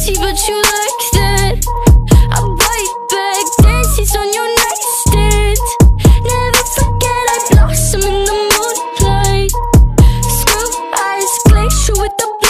fancy, but you like that. I bite back, daisies on your nightstand. Never forget I blossom in the moonlight. Screw eyes, glacier with the